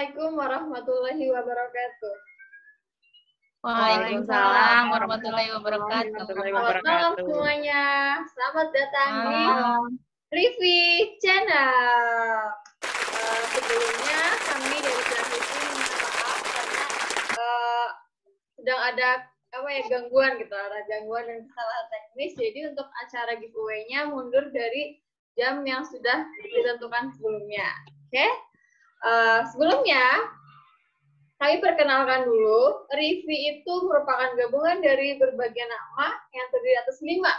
Assalamualaikum warahmatullahi wabarakatuh. Waalaikumsalam warahmatullahi wabarakatuh. Selamat malam semuanya. Selamat datang di Rivi Channel. Uh, sebelumnya kami dari Rivi minta maaf karena uh, sedang ada apa ya gangguan gitu, ada gangguan dan kesalahan teknis. Jadi untuk acara giveaway-nya mundur dari jam yang sudah ditentukan sebelumnya. Oke? Okay? Uh, sebelumnya kami perkenalkan dulu, Rivi itu merupakan gabungan dari berbagai nama yang terdiri atas lima.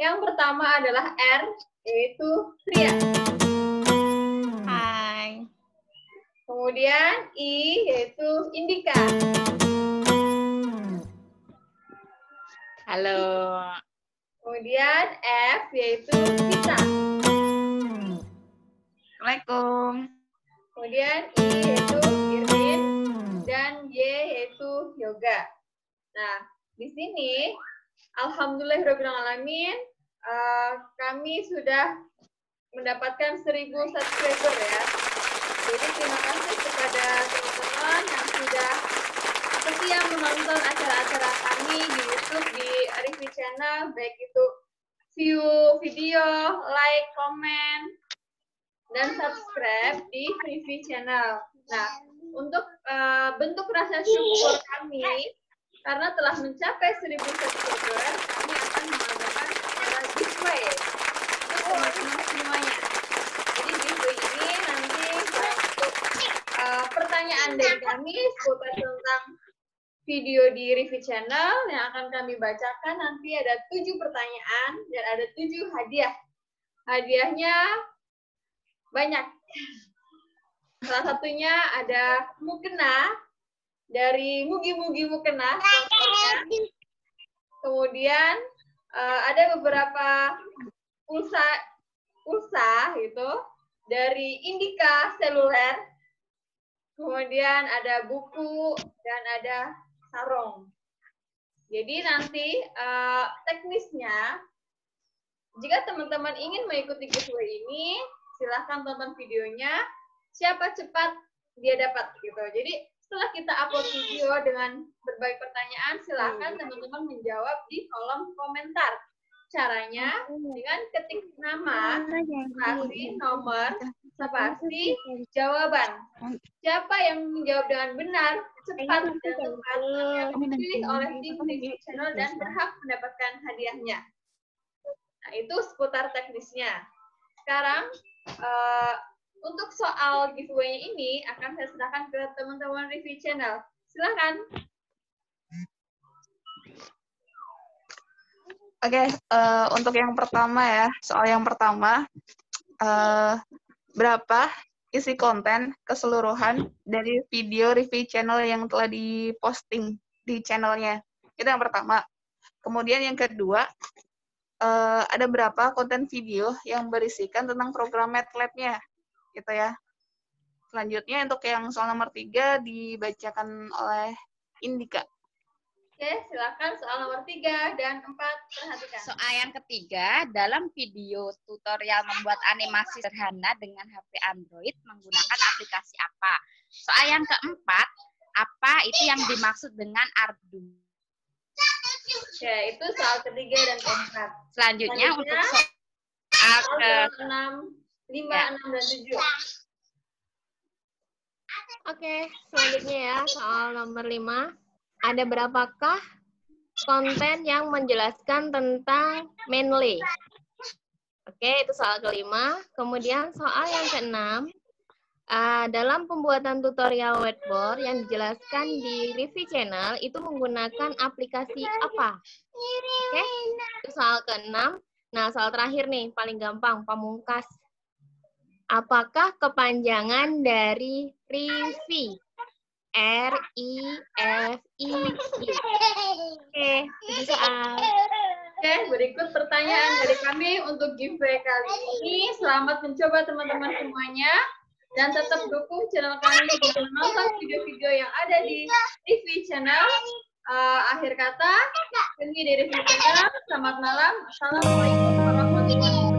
Yang pertama adalah R, yaitu Ria. Hai. Kemudian I, yaitu Indika. Halo. Kemudian F, yaitu Kita. Assalamualaikum. Kemudian I, yaitu dan Y yaitu yoga. Nah, di sini alhamdulillahirobbilalamin uh, kami sudah mendapatkan 1000 subscriber ya. Jadi terima kasih kepada teman-teman yang sudah setia menonton acara-acara kami di YouTube di Arifi Channel, baik itu view video, like, komen, dan subscribe di Arifi Channel. Nah, untuk uh, bentuk rasa syukur kami karena telah mencapai 1000 subscriber, kami akan mengadakan acara giveaway untuk teman-teman semuanya. Jadi giveaway ini nanti untuk uh, pertanyaan dari kami seputar tentang video di Rivi Channel yang akan kami bacakan nanti ada tujuh pertanyaan dan ada tujuh hadiah. Hadiahnya banyak. Salah satunya ada mukena dari Mugi Mugi Mukena. Kemudian uh, ada beberapa pulsa pulsa gitu dari Indika Seluler. Kemudian ada buku dan ada sarung. Jadi nanti uh, teknisnya jika teman-teman ingin mengikuti giveaway ini, silahkan tonton videonya siapa cepat dia dapat gitu. Jadi setelah kita upload video dengan berbagai pertanyaan, silahkan hmm. teman-teman menjawab di kolom komentar. Caranya dengan ketik nama, spasi, nomor, spasi, jawaban. Siapa yang menjawab dengan benar, cepat dan tepat dipilih oleh tim TV channel dan berhak mendapatkan hadiahnya. Nah, itu seputar teknisnya. Sekarang, uh, untuk soal giveaway ini akan saya serahkan ke teman-teman review channel. Silakan. Oke, okay, uh, eh, untuk yang pertama ya, soal yang pertama, uh, berapa isi konten keseluruhan dari video review channel yang telah diposting di channelnya? Itu yang pertama. Kemudian yang kedua, uh, ada berapa konten video yang berisikan tentang program MATLAB-nya? gitu ya. Selanjutnya untuk yang soal nomor tiga dibacakan oleh Indika. Oke, silakan soal nomor tiga dan empat perhatikan. Soal yang ketiga, dalam video tutorial membuat animasi sederhana dengan HP Android menggunakan aplikasi apa? Soal yang keempat, apa itu yang dimaksud dengan Arduino? Oke, itu soal ketiga dan keempat. Selanjutnya, Selanjutnya untuk soal ke enam lima ya. enam dan tujuh Oke, selanjutnya ya soal nomor lima. Ada berapakah konten yang menjelaskan tentang mainly? Oke, itu soal kelima. Kemudian soal yang keenam, uh, dalam pembuatan tutorial whiteboard yang dijelaskan di Review Channel itu menggunakan aplikasi apa? Oke, itu soal keenam. Nah, soal terakhir nih, paling gampang, pamungkas. Apakah kepanjangan dari RIFI? R I F I Oke, soal. Oke, berikut pertanyaan dari kami untuk giveaway kali ini. Selamat mencoba teman-teman semuanya dan tetap dukung channel kami dengan menonton video-video yang ada di TV channel. Uh, akhir kata, ini dari TV channel. Selamat malam. Assalamualaikum warahmatullahi wabarakatuh.